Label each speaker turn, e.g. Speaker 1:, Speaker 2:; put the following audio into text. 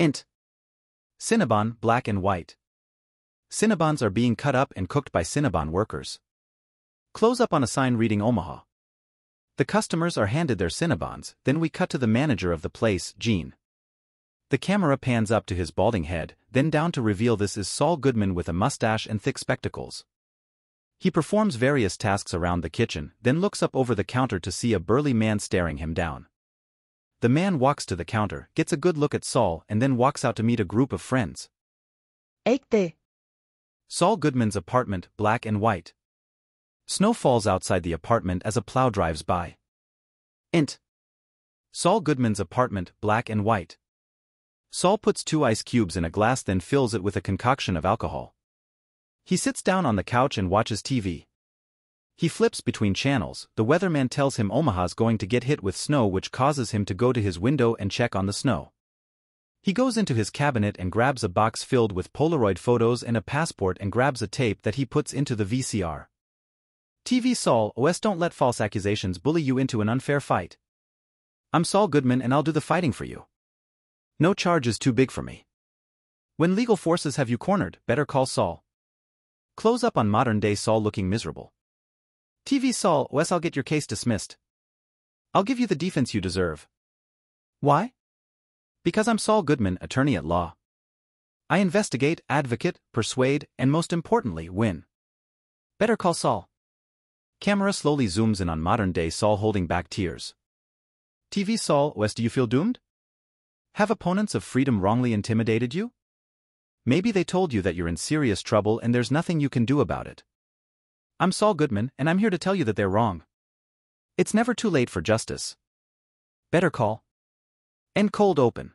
Speaker 1: Int. Cinnabon, black and white. Cinnabons are being cut up and cooked by Cinnabon workers. Close up on a sign reading Omaha. The customers are handed their Cinnabons, then we cut to the manager of the place, Gene. The camera pans up to his balding head, then down to reveal this is Saul Goodman with a mustache and thick spectacles. He performs various tasks around the kitchen, then looks up over the counter to see a burly man staring him down. The man walks to the counter, gets a good look at Saul, and then walks out to meet a group of friends.
Speaker 2: Ekte.
Speaker 1: Saul Goodman's apartment, black and white. Snow falls outside the apartment as a plow drives by. Int. Saul Goodman's apartment, black and white. Saul puts two ice cubes in a glass then fills it with a concoction of alcohol. He sits down on the couch and watches TV. He flips between channels, the weatherman tells him Omaha's going to get hit with snow which causes him to go to his window and check on the snow. He goes into his cabinet and grabs a box filled with Polaroid photos and a passport and grabs a tape that he puts into the VCR. TV Saul, OS don't let false accusations bully you into an unfair fight. I'm Saul Goodman and I'll do the fighting for you. No charge is too big for me. When legal forces have you cornered, better call Saul. Close up on modern day Saul looking miserable. TV Saul, Wes, I'll get your case dismissed. I'll give you the defense you deserve. Why? Because I'm Saul Goodman, attorney at law. I investigate, advocate, persuade, and most importantly, win. Better call Saul. Camera slowly zooms in on modern day Saul holding back tears. TV Saul, Wes, do you feel doomed? Have opponents of freedom wrongly intimidated you? Maybe they told you that you're in serious trouble and there's nothing you can do about it. I'm Saul Goodman, and I'm here to tell you that they're wrong. It's never too late for justice. Better call. End cold open.